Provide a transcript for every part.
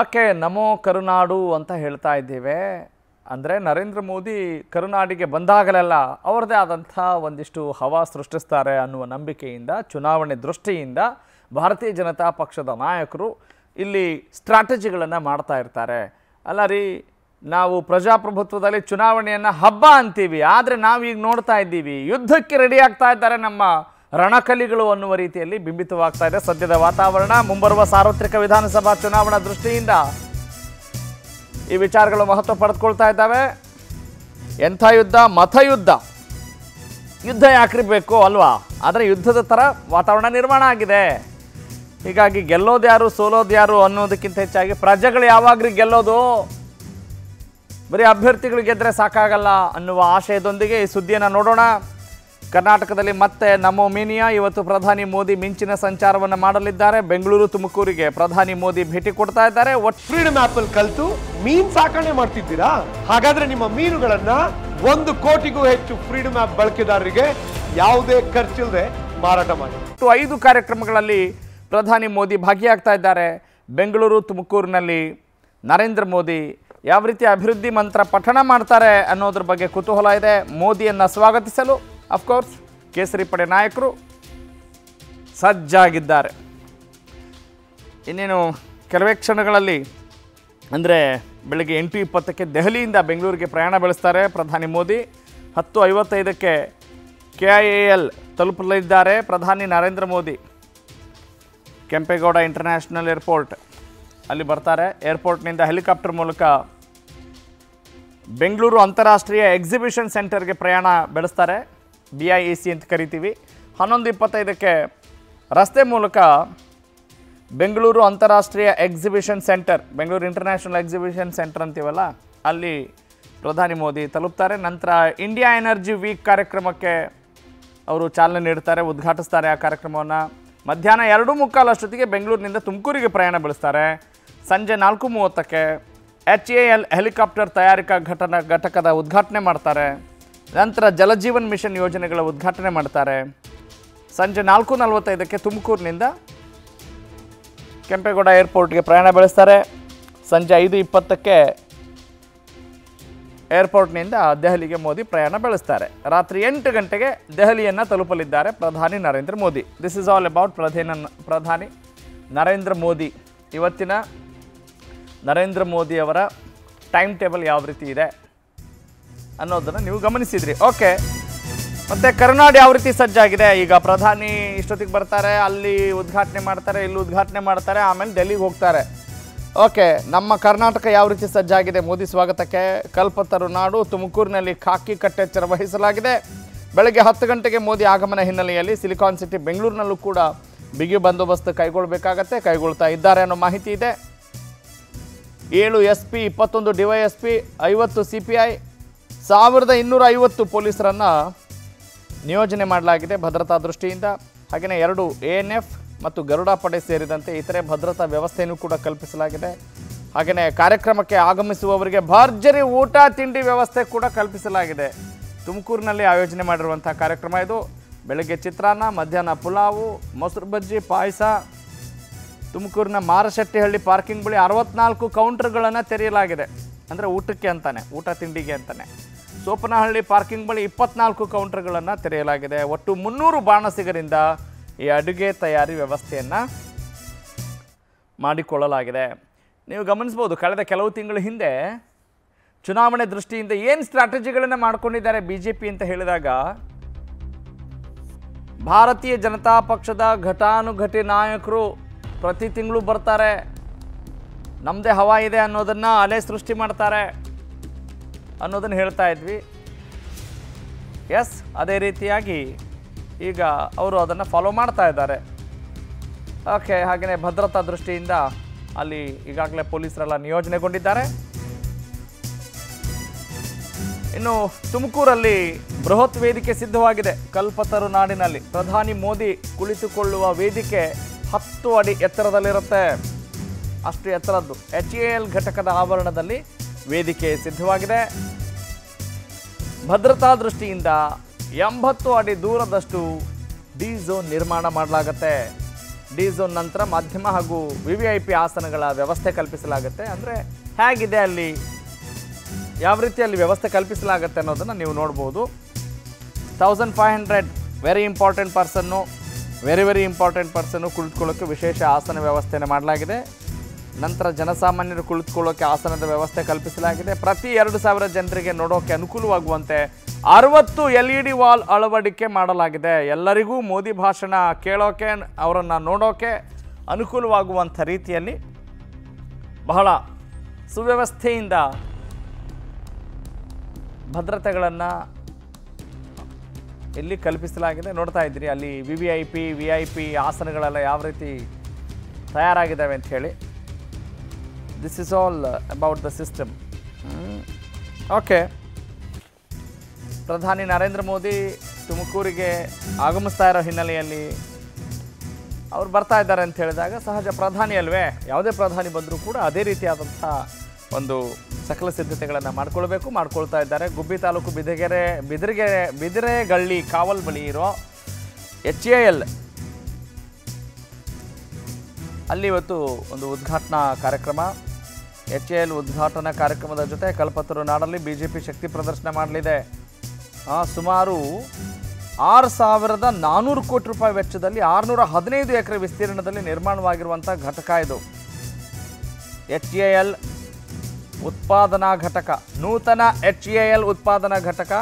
ಯಾಕೆ ನಮೋ ಕರುನಾಡು ಅಂತ ಹೇಳ್ತಾ ಇದ್ದೇವೆ? ಅಂದರೆ ನರೇಂದ್ರ ಮೋದಿ ಕರುನಾಡಿಗೆ ಬಂದಾಗಲೆಲ್ಲ ಅವರದೇ ಆದಂಥ ಒಂದಿಷ್ಟು ಹವಾ ಸೃಷ್ಟಿಸ್ತಾರೆ ಅನ್ನುವ ನಂಬಿಕೆಯಿಂದ, ಚುನಾವಣೆ ದೃಷ್ಟಿಯಿಂದ ಭಾರತೀಯ ಜನತಾ ಪಕ್ಷದ ನಾಯಕರು ಇಲ್ಲಿ ಸ್ಟ್ರಾಟಜಿಗಳನ್ನು ಮಾಡ್ತಾ ಇರ್ತಾರೆ. ಅಲ್ಲ ರೀ, ನಾವು ಪ್ರಜಾಪ್ರಭುತ್ವದಲ್ಲಿ ಚುನಾವಣೆಯನ್ನು ಹಬ್ಬ ಅಂತೀವಿ, ಆದರೆ ನಾವೀಗ ನೋಡ್ತಾ ಇದ್ದೀವಿ, ಯುದ್ಧಕ್ಕೆ ರೆಡಿ ಆಗ್ತಾ ಇದ್ದಾರೆ ನಮ್ಮ ರಣಕಲಿಗಳು ಅನ್ನುವ ರೀತಿಯಲ್ಲಿ ಬಿಂಬಿತವಾಗ್ತಾ ಇದೆ. ಸದ್ಯದ ವಾತಾವರಣ, ಮುಂಬರುವ ಸಾರ್ವತ್ರಿಕ ವಿಧಾನಸಭಾ ಚುನಾವಣಾ ದೃಷ್ಟಿಯಿಂದ ಈ ವಿಚಾರಗಳು ಮಹತ್ವ ಪಡೆದುಕೊಳ್ತಾ ಇದ್ದಾವೆ. ಎಂಥ ಯುದ್ಧ? ಮತಯುದ್ಧ ಯುದ್ಧ. ಯಾಕ್ರಿ ಬೇಕು ಅಲ್ವಾ? ಆದರೆ ಯುದ್ಧದ ಥರ ವಾತಾವರಣ ನಿರ್ಮಾಣ ಆಗಿದೆ. ಹೀಗಾಗಿ ಗೆಲ್ಲೋದು ಯಾರು, ಸೋಲೋದು ಯಾರು ಅನ್ನೋದಕ್ಕಿಂತ ಹೆಚ್ಚಾಗಿ ಪ್ರಜೆಗಳು ಯಾವಾಗ್ರಿ ಗೆಲ್ಲೋದು? ಬರೀ ಅಭ್ಯರ್ಥಿಗಳು ಗೆದ್ದರೆ ಸಾಕಾಗಲ್ಲ ಅನ್ನುವ ಆಶಯದೊಂದಿಗೆ ಈ ಸುದ್ದಿಯನ್ನು ನೋಡೋಣ. ಕರ್ನಾಟಕದಲ್ಲಿ ಮತ್ತೆ ನಮೋ ಮೀನಿಯಾ. ಇವತ್ತು ಪ್ರಧಾನಿ ಮೋದಿ ಮಿಂಚಿನ ಸಂಚಾರವನ್ನು ಮಾಡಲಿದ್ದಾರೆ. ಬೆಂಗಳೂರು ತುಮಕೂರಿಗೆ ಪ್ರಧಾನಿ ಮೋದಿ ಭೇಟಿ ಕೊಡ್ತಾ ಇದ್ದಾರೆ. ಒಟ್ಟು ಫ್ರೀಡಮ್ ಆಪ್ ಅಲ್ಲಿ ಕಲ್ತು ಮೀನ್ ಸಾಕಣೆ ಮಾಡ್ತಿದ್ದೀರಾ? ಹಾಗಾದ್ರೆ ನಿಮ್ಮ ಮೀನುಗಳನ್ನ ಒಂದು ಕೋಟಿಗೂ ಹೆಚ್ಚು ಫ್ರೀಡಮ್ ಆಪ್ ಬಳಕೆದಾರರಿಗೆ ಯಾವುದೇ ಖರ್ಚಿಲ್ಲದೆ ಮಾರಾಟ ಮಾಡಿ. ಒಟ್ಟು ಐದು ಕಾರ್ಯಕ್ರಮಗಳಲ್ಲಿ ಪ್ರಧಾನಿ ಮೋದಿ ಭಾಗಿಯಾಗ್ತಾ ಇದ್ದಾರೆ. ಬೆಂಗಳೂರು ತುಮಕೂರಿನಲ್ಲಿ ನರೇಂದ್ರ ಮೋದಿ ಯಾವ ರೀತಿ ಅಭಿವೃದ್ಧಿ ಮಂತ್ರ ಪಠಣ ಮಾಡ್ತಾರೆ ಅನ್ನೋದ್ರ ಬಗ್ಗೆ ಕುತೂಹಲ ಇದೆ. ಮೋದಿಯನ್ನು ಸ್ವಾಗತಿಸಲು ಅಫ್ಕೋರ್ಸ್ ಕೇಸರಿ ಪಡೆ ನಾಯಕರು ಸಜ್ಜಾಗಿದ್ದಾರೆ. ಇನ್ನೇನು, ಕೆಲವೇ ಕ್ಷಣಗಳಲ್ಲಿ, ಅಂದರೆ ಬೆಳಗ್ಗೆ ಎಂಟು ಇಪ್ಪತ್ತಕ್ಕೆ ದೆಹಲಿಯಿಂದ ಬೆಂಗಳೂರಿಗೆ ಪ್ರಯಾಣ ಬೆಳೆಸ್ತಾರೆ ಪ್ರಧಾನಿ ಮೋದಿ. ಹತ್ತು ಐವತ್ತೈದಕ್ಕೆ ಕೆ ಐ ಎ ಎಲ್ ತಲುಪಲಿದ್ದಾರೆ ಪ್ರಧಾನಿ ನರೇಂದ್ರ ಮೋದಿ. ಕೆಂಪೇಗೌಡ ಇಂಟರ್ನ್ಯಾಷನಲ್ ಏರ್ಪೋರ್ಟ್ ಅಲ್ಲಿ ಬರ್ತಾರೆ. ಏರ್ಪೋರ್ಟ್ನಿಂದ ಹೆಲಿಕಾಪ್ಟರ್ ಮೂಲಕ ಬೆಂಗಳೂರು ಅಂತಾರಾಷ್ಟ್ರೀಯ ಎಕ್ಸಿಬಿಷನ್ ಸೆಂಟರ್ಗೆ ಪ್ರಯಾಣ ಬೆಳೆಸ್ತಾರೆ. ಬಿ ಐ ಎ ಸಿ ಅಂತ ಕರಿತೀವಿ. ಹನ್ನೊಂದು ಇಪ್ಪತ್ತೈದಕ್ಕೆ ರಸ್ತೆ ಮೂಲಕ ಬೆಂಗಳೂರು ಅಂತಾರಾಷ್ಟ್ರೀಯ exhibition centre Bengaluru international exhibition centre ಅಂತೀವಲ್ಲ, ಅಲ್ಲಿ ಪ್ರಧಾನಿ ಮೋದಿ ತಲುಪ್ತಾರೆ. ನಂತರ ಇಂಡಿಯಾ ಎನರ್ಜಿ ವೀಕ್ ಕಾರ್ಯಕ್ರಮಕ್ಕೆ ಅವರು ಚಾಲನೆ ನೀಡ್ತಾರೆ, ಉದ್ಘಾಟಿಸ್ತಾರೆ ಆ ಕಾರ್ಯಕ್ರಮವನ್ನು. ಮಧ್ಯಾಹ್ನ ಎರಡು ಮುಕ್ಕಾಲಷ್ಟೊತ್ತಿಗೆ ಬೆಂಗಳೂರಿನಿಂದ ತುಮಕೂರಿಗೆ ಪ್ರಯಾಣ ಬೆಳೆಸ್ತಾರೆ. ಸಂಜೆ ನಾಲ್ಕು ಮೂವತ್ತಕ್ಕೆ ಎಚ್ ಎ ಎಲ್ ಹೆಲಿಕಾಪ್ಟರ್ ತಯಾರಿಕಾ ಘಟನಾ ಘಟಕದ ಉದ್ಘಾಟನೆ ಮಾಡ್ತಾರೆ. ನಂತರ ಜಲಜೀವನ್ ಮಿಷನ್ ಯೋಜನೆಗಳ ಉದ್ಘಾಟನೆ ಮಾಡ್ತಾರೆ. ಸಂಜೆ ನಾಲ್ಕು ನಲವತ್ತೈದಕ್ಕೆ ತುಮಕೂರಿನಿಂದ ಕೆಂಪೇಗೌಡ ಏರ್ಪೋರ್ಟ್ಗೆ ಪ್ರಯಾಣ ಬೆಳೆಸ್ತಾರೆ. ಸಂಜೆ ಐದು ಇಪ್ಪತ್ತಕ್ಕೆ ಏರ್ಪೋರ್ಟ್ನಿಂದ ದೆಹಲಿಗೆ ಮೋದಿ ಪ್ರಯಾಣ ಬೆಳೆಸ್ತಾರೆ. ರಾತ್ರಿ ಎಂಟು ಗಂಟೆಗೆ ದೆಹಲಿಯನ್ನು ತಲುಪಲಿದ್ದಾರೆ ಪ್ರಧಾನಿ Narendra Modi. This is all about ಪ್ರಧಾನ ಪ್ರಧಾನಿ ನರೇಂದ್ರ ಮೋದಿ. ಇವತ್ತಿನ ನರೇಂದ್ರ ಮೋದಿಯವರ ಟೈಮ್ ಟೇಬಲ್ ಯಾವ ರೀತಿ ಇದೆ? ಅನ್ನೋದನ್ನು ನೀವು ಗಮನಿಸಿದ್ರಿ. ಓಕೆ. ಮತ್ತೆ ಕರ್ನಾಡ್ ಯಾವ ರೀತಿ ಸಜ್ಜಾಗಿದೆ? ಈಗ ಪ್ರಧಾನಿ ಇಷ್ಟೊತ್ತಿಗೆ ಬರ್ತಾರೆ, ಅಲ್ಲಿ ಉದ್ಘಾಟನೆ ಮಾಡ್ತಾರೆ, ಇಲ್ಲಿ ಉದ್ಘಾಟನೆ ಮಾಡ್ತಾರೆ, ಆಮೇಲೆ ಡೆಲ್ಲಿಗೆ ಹೋಗ್ತಾರೆ. ಓಕೆ, ನಮ್ಮ ಕರ್ನಾಟಕ ಯಾವ ರೀತಿ ಸಜ್ಜಾಗಿದೆ? ಮೋದಿ ಸ್ವಾಗತಕ್ಕೆ ಕಲ್ಪತರು ನಾಡು, ತುಮಕೂರಿನಲ್ಲಿ ಖಾಕಿ ಕಟ್ಟೆಚ್ಚರ ವಹಿಸಲಾಗಿದೆ. ಬೆಳಗ್ಗೆ ಹತ್ತು ಗಂಟೆಗೆ ಮೋದಿ ಆಗಮನ ಹಿನ್ನೆಲೆಯಲ್ಲಿ ಸಿಲಿಕಾನ್ ಸಿಟಿ ಬೆಂಗಳೂರಿನಲ್ಲೂ ಕೂಡ ಬಿಗಿ ಬಂದೋಬಸ್ತ್ ಕೈಗೊಳ್ಳಬೇಕಾಗತ್ತೆ ಕೈಗೊಳ್ತಾ ಇದ್ದಾರೆ ಅನ್ನೋ ಮಾಹಿತಿ ಇದೆ. ಏಳು ಎಸ್ ಪಿ ಇಪ್ಪತ್ತೊಂದು ಡಿವೈಎಸ್ಪಿ ಐವತ್ತು ಸಿ ಪಿ ಐ ಸಾವಿರದ ಇನ್ನೂರ ಐವತ್ತು ಪೊಲೀಸರನ್ನು ನಿಯೋಜನೆ ಮಾಡಲಾಗಿದೆ ಭದ್ರತಾ ದೃಷ್ಟಿಯಿಂದ. ಹಾಗೆಯೇ ಎರಡು ಎ ಎನ್ ಎಫ್ ಮತ್ತು ಗರುಡ ಪಡೆ ಸೇರಿದಂತೆ ಇತರೆ ಭದ್ರತಾ ವ್ಯವಸ್ಥೆಯನ್ನು ಕೂಡ ಕಲ್ಪಿಸಲಾಗಿದೆ. ಹಾಗೆಯೇ ಕಾರ್ಯಕ್ರಮಕ್ಕೆ ಆಗಮಿಸುವವರಿಗೆ ಭರ್ಜರಿ ಊಟ, ತಿಂಡಿ ವ್ಯವಸ್ಥೆ ಕೂಡ ಕಲ್ಪಿಸಲಾಗಿದೆ. ತುಮಕೂರಿನಲ್ಲಿ ಆಯೋಜನೆ ಮಾಡಿರುವಂಥ ಕಾರ್ಯಕ್ರಮ ಇದು. ಬೆಳಗ್ಗೆ ಚಿತ್ರಾನ್ನ, ಮಧ್ಯಾಹ್ನ ಪುಲಾವು, ಮೊಸರು ಬಜ್ಜಿ, ಪಾಯಸ. ತುಮಕೂರಿನ ಮಾರಶೆಟ್ಟಿಹಳ್ಳಿ ಪಾರ್ಕಿಂಗ್ ಬಳಿ ಅರವತ್ನಾಲ್ಕು ಕೌಂಟರ್ಗಳನ್ನು ತೆರೆಯಲಾಗಿದೆ. ಅಂದರೆ ಊಟಕ್ಕೆ ಅಂತಾನೆ, ಊಟ, ತಿಂಡಿಗೆ ಅಂತಾನೆ. ಸೋಪನಹಳ್ಳಿ ಪಾರ್ಕಿಂಗ್ ಬಳಿ ಇಪ್ಪತ್ನಾಲ್ಕು ಕೌಂಟರ್ಗಳನ್ನು ತೆರೆಯಲಾಗಿದೆ. ಒಟ್ಟು ಮುನ್ನೂರು ಬಾಣಸಿಗರಿಂದ ಈ ಅಡುಗೆ ತಯಾರಿ ವ್ಯವಸ್ಥೆಯನ್ನು ಮಾಡಿಕೊಳ್ಳಲಾಗಿದೆ. ನೀವು ಗಮನಿಸ್ಬೋದು ಕಳೆದ ಕೆಲವು ತಿಂಗಳ ಹಿಂದೆ ಚುನಾವಣೆ ದೃಷ್ಟಿಯಿಂದ ಏನು ಸ್ಟ್ರಾಟಜಿಗಳನ್ನು ಮಾಡ್ಕೊಂಡಿದ್ದಾರೆ ಬಿ ಜೆ ಪಿ ಅಂತ ಹೇಳಿದಾಗ, ಭಾರತೀಯ ಜನತಾ ಪಕ್ಷದ ಘಟಾನುಘಟಿ ನಾಯಕರು ಪ್ರತಿ ತಿಂಗಳು ಬರ್ತಾರೆ. ನಮ್ಮದೇ ಹವಾ ಇದೆ ಅನ್ನೋದನ್ನು ಅಲೆ ಸೃಷ್ಟಿ ಮಾಡ್ತಾರೆ. ಅನ್ನೋದನ್ನು ಹೇಳ್ತಾ ಇದ್ವಿ. ಎಸ್ ಅದೇ ರೀತಿಯಾಗಿ ಈಗ ಅವರು ಅದನ್ನು ಫಾಲೋ ಮಾಡ್ತಾ ಇದ್ದಾರೆ. ಓಕೆ ಹಾಗೆಯೇ ಭದ್ರತಾ ದೃಷ್ಟಿಯಿಂದ ಅಲ್ಲಿ ಈಗಾಗಲೇ ಪೊಲೀಸರೆಲ್ಲ ನಿಯೋಜನೆಗೊಂಡಿದ್ದಾರೆ. ಇನ್ನು ತುಮಕೂರಲ್ಲಿ ಬೃಹತ್ ವೇದಿಕೆ ಸಿದ್ಧವಾಗಿದೆ. ಕಲ್ಪತರು ನಾಡಿನಲ್ಲಿ ಪ್ರಧಾನಿ ಮೋದಿ ಕುಳಿತುಕೊಳ್ಳುವ ವೇದಿಕೆ ಹತ್ತು ಅಡಿ ಎತ್ತರದಲ್ಲಿರುತ್ತೆ. ಅಷ್ಟು ಎತ್ತರದ್ದು. ಎಚ್ ಎ ಎಲ್ ಘಟಕದ ಆವರಣದಲ್ಲಿ ವೇದಿಕೆ ಸಿದ್ಧವಾಗಿದೆ. ಭದ್ರತಾ ದೃಷ್ಟಿಯಿಂದ ಎಂಬತ್ತು ಅಡಿ ದೂರದಷ್ಟು ಡಿ ಝೋನ್ ನಿರ್ಮಾಣ ಮಾಡಲಾಗತ್ತೆ. ಡಿ ಝೋನ್ ನಂತರ ಮಾಧ್ಯಮ ಹಾಗೂ ವಿ ವಿ ಐ ಪಿ ಆಸನಗಳ ವ್ಯವಸ್ಥೆ ಕಲ್ಪಿಸಲಾಗುತ್ತೆ. ಅಂದರೆ ಹೇಗಿದೆ ಅಲ್ಲಿ? ಯಾವ ರೀತಿಯಲ್ಲಿ ವ್ಯವಸ್ಥೆ ಕಲ್ಪಿಸಲಾಗುತ್ತೆ ಅನ್ನೋದನ್ನು ನೀವು ನೋಡ್ಬೋದು. Thousand five hundred very important person very very important person ಕುಳಿತುಕೊಳ್ಳೋಕ್ಕೆ ವಿಶೇಷ ಆಸನ ವ್ಯವಸ್ಥೆಯನ್ನು ಮಾಡಲಾಗಿದೆ. ನಂತರ ಜನಸಾಮಾನ್ಯರು ಕುಳಿತುಕೊಳ್ಳೋಕೆ ಆಸನದ ವ್ಯವಸ್ಥೆ ಕಲ್ಪಿಸಲಾಗಿದೆ. ಪ್ರತಿ ಎರಡು ಸಾವಿರ ಜನರಿಗೆ ನೋಡೋಕೆ ಅನುಕೂಲವಾಗುವಂತೆ ಅರವತ್ತು ಎಲ್ ಇ ಡಿ ವಾಲ್ ಅಳವಡಿಕೆ ಮಾಡಲಾಗಿದೆ. ಎಲ್ಲರಿಗೂ ಮೋದಿ ಭಾಷಣ ಕೇಳೋಕೆ, ಅವರನ್ನು ನೋಡೋಕೆ ಅನುಕೂಲವಾಗುವಂಥ ರೀತಿಯಲ್ಲಿ ಬಹಳ ಸುವ್ಯವಸ್ಥೆಯಿಂದ ಭದ್ರತೆಗಳನ್ನು ಇಲ್ಲಿ ಕಲ್ಪಿಸಲಾಗಿದೆ. ನೋಡ್ತಾ ಇದ್ದೀರಿ, ಅಲ್ಲಿ V V I P V I P ಆಸನಗಳೆಲ್ಲ ಯಾವ ರೀತಿ ತಯಾರಾಗಿದ್ದಾವೆ ಅಂತ ಹೇಳಿ this all all about the system okay ಪ್ರಧಾನಿ ನರೇಂದ್ರ ಮೋದಿ ತುಮಕೂರಿಗೆ ಆಗಮಿಸ್ತಾ ಇರೋ ಹಿನ್ನೆಲೆಯಲ್ಲಿ ಅವ್ರು ಬರ್ತಾ ಇದ್ದಾರೆ ಅಂತ ಹೇಳಿದಾಗ ಸಹಜ ಪ್ರಧಾನಿ ಅಲ್ವೇ? ಯಾವುದೇ ಪ್ರಧಾನಿ ಬಂದರೂ ಕೂಡ ಅದೇ ರೀತಿಯಾದಂಥ ಒಂದು ಸಕಲ ಸಿದ್ಧತೆಗಳನ್ನು ಮಾಡ್ಕೊಳ್ಬೇಕು, ಮಾಡ್ಕೊಳ್ತಾ ಇದ್ದಾರೆ. ಗುಬ್ಬಿ ತಾಲೂಕು ಬಿದಗೆರೆ, ಬಿದಿರೆಗೆರೆ, ಬಿದಿರೆಗಳ್ಳಿ ಕಾವಲ್ ಬಳಿ ಇರೋ ಎಚ್ ಎ ಎಲ್. ಅಲ್ಲಿ ಇವತ್ತು ಒಂದು ಉದ್ಘಾಟನಾ ಕಾರ್ಯಕ್ರಮ. ಎಚ್ ಎ ಎಲ್ ಉದ್ಘಾಟನಾ ಕಾರ್ಯಕ್ರಮದ ಜೊತೆ ಕಲ್ಪತರು ನಾಡಲ್ಲಿ ಬಿಜೆಪಿ ಶಕ್ತಿ ಪ್ರದರ್ಶನ ಮಾಡಲಿದೆ. ಸುಮಾರು ಆರು ಸಾವಿರದ ನಾನ್ನೂರು ಕೋಟಿ ರೂಪಾಯಿ ವೆಚ್ಚದಲ್ಲಿ ಆರುನೂರ ಹದಿನೈದು ಎಕರೆ ವಿಸ್ತೀರ್ಣದಲ್ಲಿ ನಿರ್ಮಾಣವಾಗಿರುವಂಥ ಘಟಕ ಇದು. ಎಚ್ ಎ ಎಲ್ ಉತ್ಪಾದನಾ ಘಟಕ, ನೂತನ ಎಚ್ ಎ ಎಲ್ ಉತ್ಪಾದನಾ ಘಟಕ,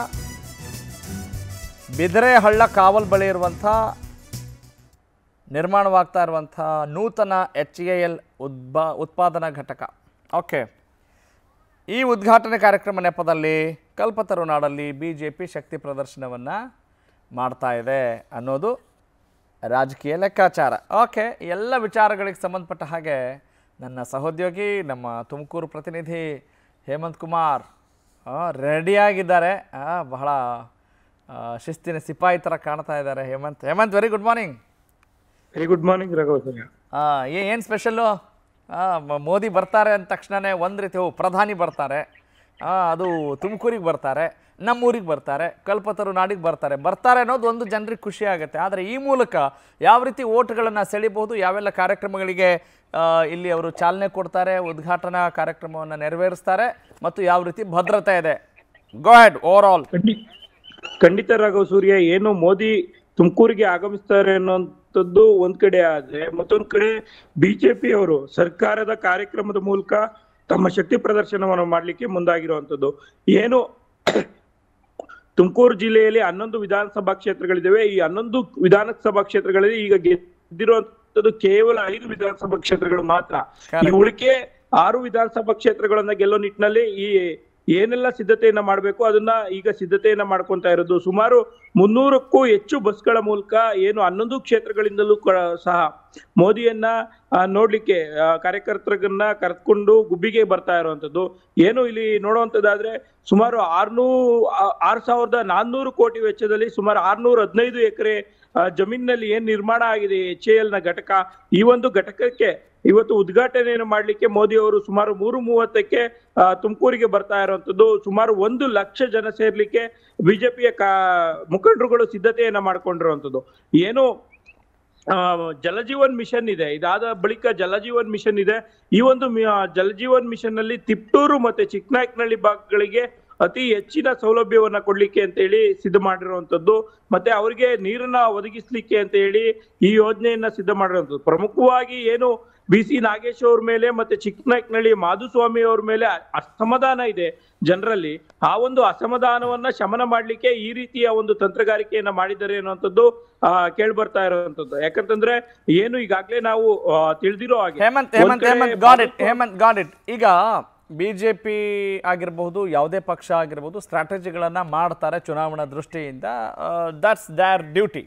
ಬಿದರೆಹಳ್ಳ ಕಾವಲ್ ಬಳಿ ಇರುವಂಥ, ನಿರ್ಮಾಣವಾಗ್ತಾ ಇರುವಂಥ ನೂತನ ಎಚ್ ಎ ಎಲ್ ಉದ್ಬಾ, ಉತ್ಪಾದನಾ ಘಟಕ. ಓಕೆ. ಈ ಉದ್ಘಾಟನೆ ಕಾರ್ಯಕ್ರಮ ನೆಪದಲ್ಲಿ ಕಲ್ಪತರು ನಾಡಲ್ಲಿ ಬಿ ಜೆ ಪಿ ಶಕ್ತಿ ಪ್ರದರ್ಶನವನ್ನು ಮಾಡ್ತಾ ಇದೆ ಅನ್ನೋದು ರಾಜಕೀಯ ಲೆಕ್ಕಾಚಾರ. ಓಕೆ ಎಲ್ಲ ವಿಚಾರಗಳಿಗೆ ಸಂಬಂಧಪಟ್ಟ ಹಾಗೆ ನನ್ನ ಸಹೋದ್ಯೋಗಿ ನಮ್ಮ ತುಮಕೂರು ಪ್ರತಿನಿಧಿ ಹೇಮಂತ್ ಕುಮಾರ್ ರೆಡಿಯಾಗಿದ್ದಾರೆ ಬಹಳ ಶಿಸ್ತಿನ ಸಿಪಾಯಿ ಥರ ಕಾಣ್ತಾ ಇದ್ದಾರೆ Hemant. Hemant very good morning very good morning Raghav ಏನು ಸ್ಪೆಷಲ್ಲು ಮೋದಿ ಬರ್ತಾರೆ ಅಂದ ತಕ್ಷಣವೇ ಒಂದು ರೀತಿ ಪ್ರಧಾನಿ ಬರ್ತಾರೆ. ಅದು ತುಮಕೂರಿಗೆ ಬರ್ತಾರೆ, ನಮ್ಮೂರಿಗೆ ಬರ್ತಾರೆ, ಕಲ್ಪತರು ನಾಡಿಗೆ ಬರ್ತಾರೆ. ಬರ್ತಾರೆ ಅನ್ನೋದು ಒಂದು ಜನರಿಗೆ ಖುಷಿ ಆಗುತ್ತೆ. ಆದರೆ ಈ ಮೂಲಕ ಯಾವ ರೀತಿ ಓಟ್ಗಳನ್ನು ಸೆಳಿಬಹುದು, ಯಾವೆಲ್ಲ ಕಾರ್ಯಕ್ರಮಗಳಿಗೆ ಇಲ್ಲಿ ಅವರು ಚಾಲನೆ ಕೊಡ್ತಾರೆ, ಉದ್ಘಾಟನಾ ಕಾರ್ಯಕ್ರಮವನ್ನು ನೆರವೇರಿಸ್ತಾರೆ ಮತ್ತು ಯಾವ ರೀತಿ ಭದ್ರತೆ ಇದೆ. ಗೋ ಹ್ಯಾಡ್ ಓವರ್ ಆಲ್ ಖಂಡಿತ ರಾಘವ್ ಸೂರ್ಯ, ಏನು ಮೋದಿ ತುಮಕೂರಿಗೆ ಆಗಮಿಸ್ತಾರೆ ಅನ್ನೋಂಥದ್ದು ಒಂದ್ ಕಡೆ ಆದ್ರೆ ಮತ್ತೊಂದ್ ಕಡೆ ಬಿಜೆಪಿ ಅವರು ಸರ್ಕಾರದ ಕಾರ್ಯಕ್ರಮದ ಮೂಲಕ ತಮ್ಮ ಶಕ್ತಿ ಪ್ರದರ್ಶನವನ್ನು ಮಾಡ್ಲಿಕ್ಕೆ ಮುಂದಾಗಿರುವಂತದ್ದು ಏನು ತುಮಕೂರು ಜಿಲ್ಲೆಯಲ್ಲಿ ಹನ್ನೊಂದು ವಿಧಾನಸಭಾ ಕ್ಷೇತ್ರಗಳಿದ್ದಾವೆ. ಈ ಹನ್ನೊಂದು ವಿಧಾನಸಭಾ ಕ್ಷೇತ್ರಗಳಲ್ಲಿ ಈಗ ಗೆದ್ದಿರುವಂತದ್ದು ಕೇವಲ ಐದು ವಿಧಾನಸಭಾ ಕ್ಷೇತ್ರಗಳು ಮಾತ್ರ. ಈ ಉಳಿಕೆ ಆರು ವಿಧಾನಸಭಾ ಕ್ಷೇತ್ರಗಳನ್ನ ಗೆಲ್ಲೋ ನಿಟ್ಟಿನಲ್ಲಿ ಈ ಏನೆಲ್ಲ ಸಿದ್ಧತೆಯನ್ನ ಮಾಡಬೇಕು ಅದನ್ನ ಈಗ ಸಿದ್ಧತೆಯನ್ನ ಮಾಡ್ಕೊಂತ ಇರೋದು. ಸುಮಾರು ಮುನ್ನೂರಕ್ಕೂ ಹೆಚ್ಚು ಬಸ್ಗಳ ಮೂಲಕ ಏನು ಹನ್ನೊಂದು ಕ್ಷೇತ್ರಗಳಿಂದಲೂ ಸಹ ಮೋದಿಯನ್ನ ನೋಡಲಿಕ್ಕೆ ಕಾರ್ಯಕರ್ತರನ್ನ ಕರೆದುಕೊಂಡು ಗುಬ್ಬಿಗೆ ಬರ್ತಾ ಇರುವಂತದ್ದು ಏನು ಇಲ್ಲಿ ನೋಡುವಂತದ್ದಾದ್ರೆ ಸುಮಾರು ಆರ್ನೂ ಆರ್ ಸಾವಿರದ ನಾನ್ನೂರು ಕೋಟಿ ವೆಚ್ಚದಲ್ಲಿ ಸುಮಾರು ಆರ್ನೂರ ಹದಿನೈದು ಎಕರೆ ಜಮೀನಿನಲ್ಲಿ ಏನ್ ನಿರ್ಮಾಣ ಆಗಿದೆ ಎಚ್ ಎ ಎಲ್ನ ಘಟಕ. ಈ ಒಂದು ಘಟಕಕ್ಕೆ ಇವತ್ತು ಉದ್ಘಾಟನೆಯನ್ನು ಮಾಡ್ಲಿಕ್ಕೆ ಮೋದಿ ಅವರು ಸುಮಾರು ಮೂರು ಮೂವತ್ತಕ್ಕೆ ತುಮಕೂರಿಗೆ ಬರ್ತಾ ಇರುವಂತದ್ದು ಸುಮಾರು ಒಂದು ಲಕ್ಷ ಜನ ಸೇರ್ಲಿಕ್ಕೆ ಬಿಜೆಪಿಯ ಕಾ, ಮುಖಂಡರುಗಳು ಸಿದ್ಧತೆಯನ್ನ ಮಾಡ್ಕೊಂಡಿರುವಂತದ್ದು. ಏನು ಜಲಜೀವನ್ ಮಿಷನ್ ಇದೆ. ಇದಾದ ಬಳಿಕ ಜಲಜೀವನ್ ಮಿಷನ್ ಇದೆ. ಈ ಒಂದು ಜಲಜೀವನ್ ಮಿಷನ್ನಲ್ಲಿ ತಿಪ್ಟೂರು ಮತ್ತೆ ಚಿಕ್ಕನಾಯಕನಹಳ್ಳಿ ಭಾಗಗಳಿಗೆ ಅತಿ ಹೆಚ್ಚಿನ ಸೌಲಭ್ಯವನ್ನ ಕೊಡ್ಲಿಕ್ಕೆ ಅಂತ ಹೇಳಿ ಸಿದ್ಧ ಮಾಡಿರುವಂತದ್ದು ಮತ್ತೆ ಅವರಿಗೆ ನೀರನ್ನ ಒದಗಿಸ್ಲಿಕ್ಕೆ ಅಂತ ಹೇಳಿ ಈ ಯೋಜನೆಯನ್ನ ಸಿದ್ಧ ಮಾಡಿರುವಂತದ್ದು. ಪ್ರಮುಖವಾಗಿ ಏನು ಬಿ ಸಿ ನಾಗೇಶ್ ಅವ್ರ ಮೇಲೆ ಮತ್ತೆ ಚಿಕ್ಕನಾಯಕನಹಳ್ಳಿ ಮಾಧುಸ್ವಾಮಿ ಅವ್ರ ಮೇಲೆ ಅಸಮಾಧಾನ ಇದೆ ಜನರಲ್ಲಿ. ಆ ಒಂದು ಅಸಮಾಧಾನವನ್ನ ಶಮನ ಮಾಡ್ಲಿಕ್ಕೆ ಈ ರೀತಿಯ ಒಂದು ತಂತ್ರಗಾರಿಕೆಯನ್ನ ಮಾಡಿದ್ದಾರೆ ಅನ್ನುವಂಥದ್ದು ಆ ಕೇಳಿ ಬರ್ತಾ ಇರುವಂತದ್ದು ಯಾಕಂತಂದ್ರೆ ಏನು ಈಗಾಗ್ಲೇ ನಾವು ತಿಳಿದಿರೋ ಹಾಗೆ Hemant Hemant Hemant got it Hemant got it ಈಗ ಬಿ ಜೆ ಪಿ ಆಗಿರ್ಬಹುದು, ಯಾವುದೇ ಪಕ್ಷ ಆಗಿರ್ಬೋದು ಸ್ಟ್ರಾಟಜಿಗಳನ್ನು ಮಾಡ್ತಾರೆ ಚುನಾವಣಾ ದೃಷ್ಟಿಯಿಂದ. ದಟ್ಸ್ ದ್ಯಾರ್ ಡ್ಯೂಟಿ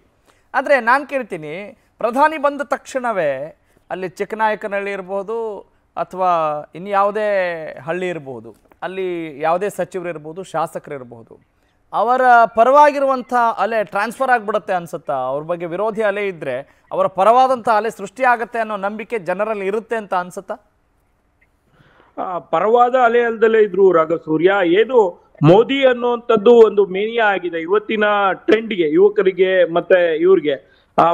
ಆದರೆ ನಾನು ಕೇಳ್ತೀನಿ, ಪ್ರಧಾನಿ ಬಂದ ತಕ್ಷಣವೇ ಅಲ್ಲಿ ಚಿಕ್ಕನಾಯಕನಹಳ್ಳಿ ಇರ್ಬೋದು ಅಥವಾ ಇನ್ಯಾವುದೇ ಹಳ್ಳಿ ಇರ್ಬೋದು, ಅಲ್ಲಿ ಯಾವುದೇ ಸಚಿವರು ಇರ್ಬೋದು, ಶಾಸಕರು ಇರ್ಬೋದು, ಅವರ ಪರವಾಗಿರುವಂಥ ಅಲೆ ಟ್ರಾನ್ಸ್ಫರ್ ಆಗಿಬಿಡುತ್ತೆ ಅನಿಸುತ್ತಾ? ಅವ್ರ ಬಗ್ಗೆ ವಿರೋಧಿ ಅಲೆ ಇದ್ದರೆ ಅವರ ಪರವಾದಂಥ ಅಲೆ ಸೃಷ್ಟಿಯಾಗುತ್ತೆ ಅನ್ನೋ ನಂಬಿಕೆ ಜನರಲ್ಲಿ ಇರುತ್ತೆ ಅಂತ ಅನ್ಸುತ್ತಾ? ಪರವಾದ ಅಲೆ ಅಲ್ದಲೇ ಇದ್ರು ರಾಘವ್ ಸೂರ್ಯ ಏನು ಮೋದಿ ಅನ್ನುವಂಥದ್ದು ಒಂದು ಮೇನಿಯಾ ಆಗಿದೆ. ಇವತ್ತಿನ ಟ್ರೆಂಡ್ಗೆ, ಯುವಕರಿಗೆ ಮತ್ತೆ ಇವ್ರಿಗೆ.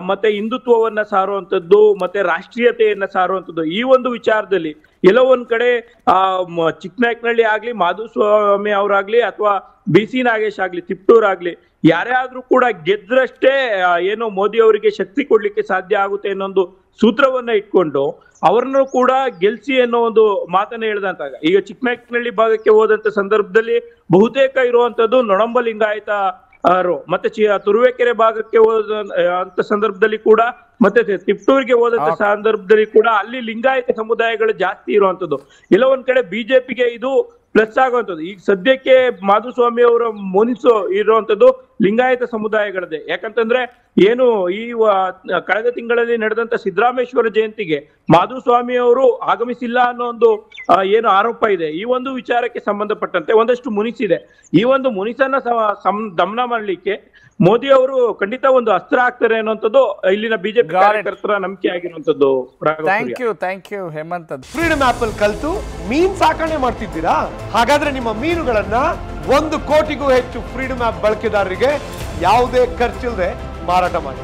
ಮತ್ತೆ ಹಿಂದುತ್ವವನ್ನ ಸಾರುವಂತದ್ದು ಮತ್ತೆ ರಾಷ್ಟ್ರೀಯತೆಯನ್ನ ಸಾರುವಂತದ್ದು ಈ ಒಂದು ವಿಚಾರದಲ್ಲಿ ಎಲ್ಲೋ ಒಂದ್ ಕಡೆ, ಆ ಚಿಕ್ಕನಾಯಕನಹಳ್ಳಿ ಆಗ್ಲಿ, ಮಾಧುಸ್ವಾಮಿ ಅವರಾಗ್ಲಿ, ಅಥವಾ ಬಿ ಸಿ ನಾಗೇಶ್ ಆಗ್ಲಿ, ತಿಪ್ಟೂರ್ ಆಗ್ಲಿ, ಯಾರೇ ಆದ್ರೂ ಕೂಡ ಗೆದ್ರಷ್ಟೇ ಏನು ಮೋದಿ ಅವರಿಗೆ ಶಕ್ತಿ ಕೊಡ್ಲಿಕ್ಕೆ ಸಾಧ್ಯ ಆಗುತ್ತೆ ಅನ್ನೊಂದು ಸೂತ್ರವನ್ನ ಇಟ್ಕೊಂಡು ಅವರನ್ನು ಕೂಡ ಗೆಲ್ಸಿ ಅನ್ನೋ ಒಂದು ಮಾತನ್ನ ಹೇಳ್ದಂತಾಗ. ಈಗ ಚಿಕ್ಕಮಕ್ಕನಹಳ್ಳಿ ಭಾಗಕ್ಕೆ ಹೋದಂತ ಸಂದರ್ಭದಲ್ಲಿ ಬಹುತೇಕ ಇರುವಂತದ್ದು ನೊಣಂಬ ಲಿಂಗಾಯತ ಅವರು ಮತ್ತೆ ತುರುವೇಕೆರೆ ಭಾಗಕ್ಕೆ ಹೋದ ಅಂತ ಸಂದರ್ಭದಲ್ಲಿ ಕೂಡ ಮತ್ತೆ ತಿಪ್ಟೂರಿಗೆ ಹೋದಂತ ಸಂದರ್ಭದಲ್ಲಿ ಕೂಡ ಅಲ್ಲಿ ಲಿಂಗಾಯತ ಸಮುದಾಯಗಳು ಜಾಸ್ತಿ ಇರುವಂತದ್ದು. ಎಲ್ಲ ಒಂದ್ ಕಡೆ ಬಿಜೆಪಿಗೆ ಇದು ಪ್ಲಸ್ ಆಗುವಂತದ್ದು. ಈಗ ಸದ್ಯಕ್ಕೆ ಮಾಧುಸ್ವಾಮಿ ಅವರ ಮುನಿಸು ಇರುವಂತದ್ದು ಲಿಂಗಾಯತ ಸಮುದಾಯಗಳದೇ ಯಾಕಂತಂದ್ರೆ ಏನು ಈ ವ- ಕಳೆದ ತಿಂಗಳಲ್ಲಿ ನಡೆದಂತ ಸಿದ್ದರಾಮೇಶ್ವರ ಜಯಂತಿಗೆ ಮಾಧುಸ್ವಾಮಿ ಅವರು ಆಗಮಿಸಿಲ್ಲ ಅನ್ನೋ ಒಂದು ಏನು ಆರೋಪ ಇದೆ. ಈ ಒಂದು ವಿಚಾರಕ್ಕೆ ಸಂಬಂಧಪಟ್ಟಂತೆ ಒಂದಷ್ಟು ಮುನಿಸಿದೆ ಈ ಒಂದು ಮುನಿಸನ್ನ ದಮನ ಮಾಡಲಿಕ್ಕೆ ಮೋದಿ ಅವರು ಖಂಡಿತ ಒಂದು ಅಸ್ತ್ರ ಆಗ್ತಾರೆ ಅನ್ನೋಂಥದ್ದು ಇಲ್ಲಿನ ಬಿಜೆಪಿ ಕಾರ್ಯಕರ್ತರ ನಂಬಿಕೆ ಆಗಿರುವಂತದ್ದು thank you thank you Hemant freedom of ಅಲ್ಲಿ ಕಲ್ತು ಮೀನ್ ಸಾಕಣೆ ಮಾಡ್ತಿದ್ದೀರಾ? ಹಾಗಾದ್ರೆ ನಿಮ್ಮ ಮೀನುಗಳನ್ನ ಒಂದು ಕೋಟಿಗೂ ಹೆಚ್ಚು ಫ್ರೀಡಮ್ ಆಪ್ ಬಳಕೆದಾರರಿಗೆ ಯಾವುದೇ ಖರ್ಚಿಲ್ಲದೆ ಮಾರಾಟ ಮಾಡಿ.